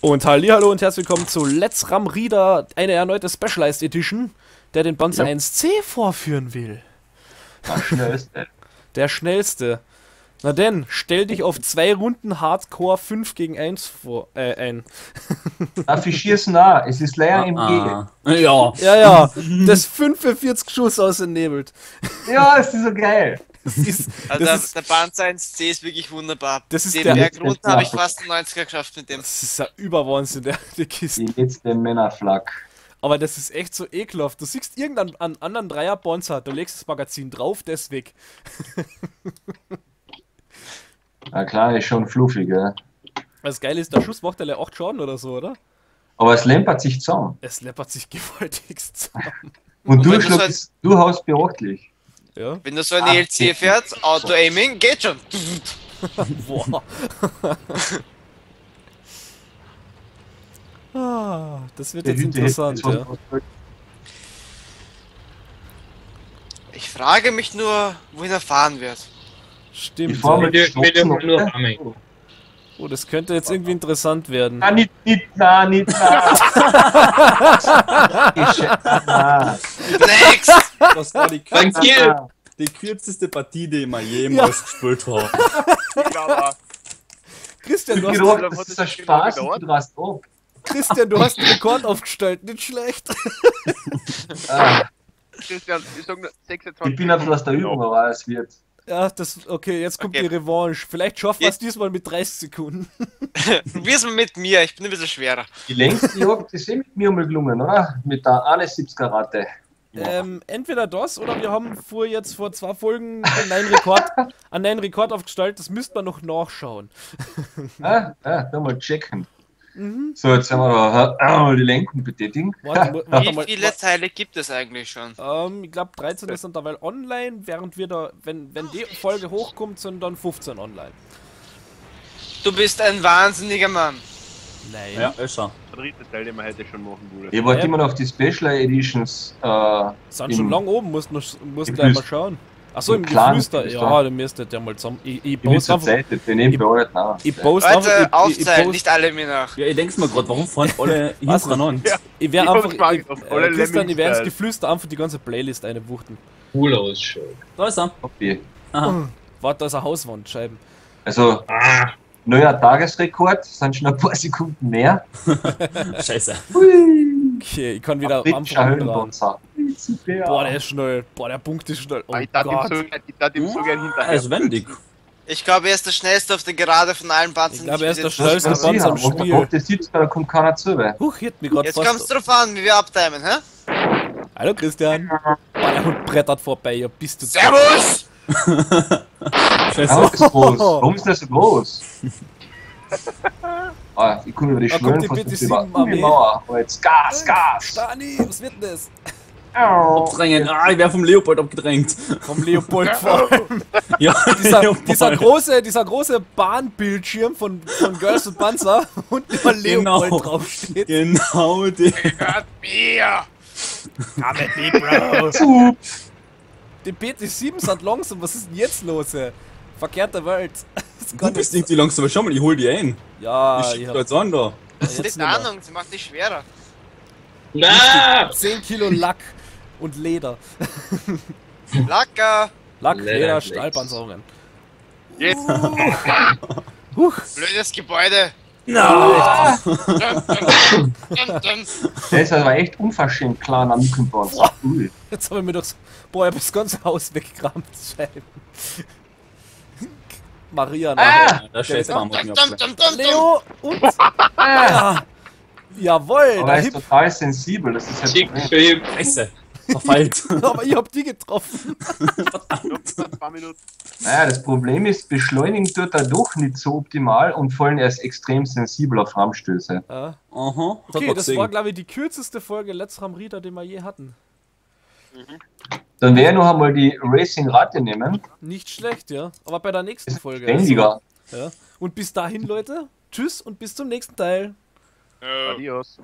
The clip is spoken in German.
Und hallo und herzlich willkommen zu Let's Ram Reader, eine erneute Specialized Edition, der den Bonzer Ja. 1C vorführen will. Der schnellste. Der schnellste. Na denn, stell dich auf zwei Runden Hardcore 5 gegen 1 vor, äh, ein. Schießen auch? Es ist leider im Ah. Ja. Ja, ja, das 45 Schuss ausentnebelt. G. Ja, es ist so geil. Das ist, Also das der, ist, der Panzer 1C ist wirklich wunderbar. Das ist Den der- Berg runter habe ich Ja. fast einen 90er geschafft mit dem. das ist ja Überwahnsinn, der, die Kiste. Die letzte Männerflak. Aber das ist echt so ekelhaft. Du siehst irgendeinen an anderen Dreier Bonzer, du legst das Magazin drauf, der ist weg. Na klar, ist schon fluffig, gell? Das Geile ist, der Schuss macht ja 8 Schaden oder so, oder? Aber es lämpert sich zusammen. Es läppert sich gewaltigst zusammen. Und Und du so- ist durchaus beachtlich. Ja, Wenn du so eine Ah, ELC fährst, Auto-Aiming, geht schon. boah. ah, das wird jetzt interessant, ja. Ich frage mich nur, wohin er fahren wird. Stimmt. Formel Ja. des Stoppen, oder? Oh, das könnte jetzt irgendwie interessant werden. Na, nicht, nicht, na, nicht, na. Ich- Next! Das war die, kürzeste, die kürzeste Partie, die wir jemals gespielt haben. Christian, du hast, dann Das ist schon Spaß du rast ab. Christian, du hast einen Rekord aufgestellt, nicht schlecht. Ah, Christian, ich sag nur 26 Ich bin ein bisschen aus der Übung, aber es wird. Ja, das, okay, jetzt kommt Okay. die Revanche. Vielleicht schaffen wir es diesmal mit 30 Sekunden. Probier's mal mit mir, ich bin ein bisschen schwerer. Die längste Jagd ist eh mit mir mal gelungen, oder? Mit der 71er Rate. Ähm, entweder das oder wir haben vor jetzt vor zwei Folgen einen neuen Rekord, einen neuen Rekord aufgestellt. Das müsste man noch nachschauen. Ah, ah, da mal checken. So, jetzt haben wir da ah, die Lenkung betätigen. Warte, mu- warte Wie viele Teile gibt es eigentlich schon? Ähm, ich glaube 13 ist dann dabei online, während wir da, wenn, wenn die Folge hochkommt, sind dann 15 online. Du bist ein wahnsinniger Mann. Nein. Ja, ist er. Der dritte Teil, den wir heute schon machen wollen. Ich wollte Ja. immer noch die Special Editions. Äh, Sind schon lang oben, musst, musst gleich mal schauen. Achso, im Geflüster. Ja, dann müsstet ihr mal zusammen. Ich, ich ich bin post zur einfach. Zeit, wir nehmen bei allen nach. Ich post einfach. Leute, Ich, ich, aufzeigen, post, nicht alle mir nach. Ja, ich denk's mir gerade, warum fahren alle Was? hintereinander? Ja. ich werde Ich einfach. Ich, alle äh, Christian, ich werde ins. Geflüster einfach die ganze Playlist eine wuchten. cool ausschaut. Da ist er. Okay. Aha. Warte, da ist eine Hauswand, Scheiben. Also, Ah, neuer Tagesrekord, sind schon ein paar Sekunden mehr. Scheiße. Okay, ich kann wieder Britischer anfangen Super. Boah, der ist schnell. Boah, der Punkt ist schnell. Oh Ah, ich Gott. so, ich ihm so gern hinterher. Er ist wendig. Ich glaube, er ist der schnellste auf der Gerade von allen Ich Panzern. glaube, die er ich ist bis der schnellste Panzer im haben. Auf der Spiel. Sitzt, da kommt keiner zu. weh. Huch, hier hat mich gerade Jetzt kommst du drauf an, wie wir abtimen, hä? Hallo Christian. Boah, der Hund brettert vorbei, ja, bist du. Servus! Scheiße. Ist groß. Warum ist der so groß? Ah, ich komme über die Schwellen fast BT7 nicht über die Mauer. Aber jetzt Gas, Gas. Stani, was wird denn das? Abdrängen. Ah, ich werde vom Leopold abgedrängt. Vom Leopold vor allem. Ja, Dieser, Leopold. dieser, große, dieser große Bahnbildschirm von, von Girls und Panzer und über Leopold Genau. draufsteht. Genau, die. Hört mir! Come at me, Bro. Die BT7 sind langsam, was ist denn jetzt los? Ey? Verkehrte Welt. Das Du bist nicht irgendwie langsam. Schau mal, ich hol die ein. Ja, Ich schick da jetzt an da. Keine nicht mehr. Ahnung, sie macht dich schwerer. na! 10 Kilo Lack und Leder. Lacker! Lack, Leder, Leder. Stahlpanzerungen. Jetzt. Blödes Gebäude! Der ist aber echt unverschämt klein am Mückenpanzer. Ui. Jetzt habe ich mir doch. so- Boah, ich hab das ganze Haus weggekramt. Scheiben. Maria. Ah! Hat mich Dum, dum, dum. Leo und. Ah. Jawohl, Aber er ist total sensibel. Das ist ihn. Scheiße. Verfeilt. Aber ich hab die getroffen. Naja, das Problem ist, beschleunigen tut er doch nicht so optimal und vor allem er ist extrem sensibel auf Rammstöße. Ja. Aha. Okay, das war, glaube ich, die kürzeste Folge Let's Ram Rieder, die wir je hatten. Dann werde ich noch einmal die Racing-Rate nehmen. Nicht schlecht, ja. Aber bei der nächsten Folge. Ständiger. Ja. Und bis dahin, Leute, tschüss und bis zum nächsten Teil. Ja. Adios.